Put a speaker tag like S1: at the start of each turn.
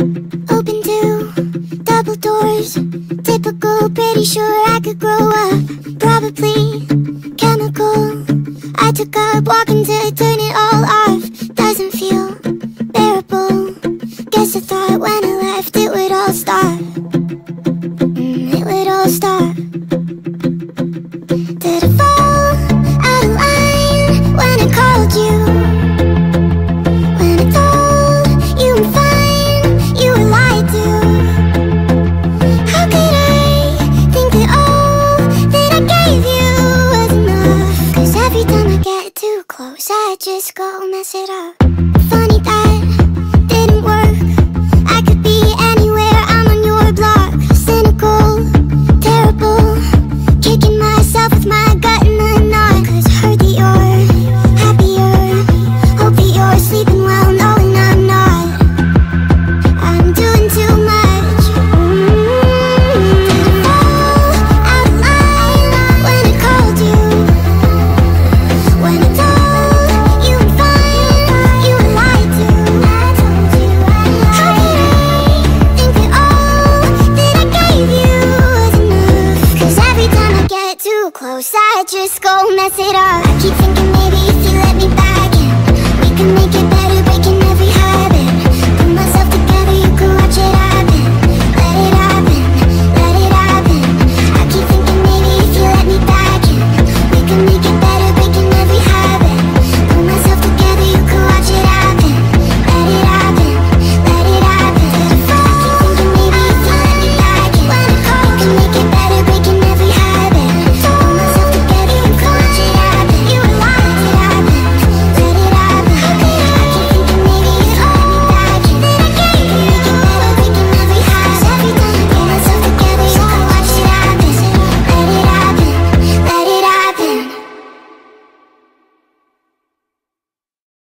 S1: Open two, double doors. Typical, pretty sure I could grow up. Probably chemical. I took up walking to turn it all off. Doesn't feel bearable. Guess I thought when I left it would all stop. I just go mess it up. close, I just go mess it up. I keep thinking maybe if you let me back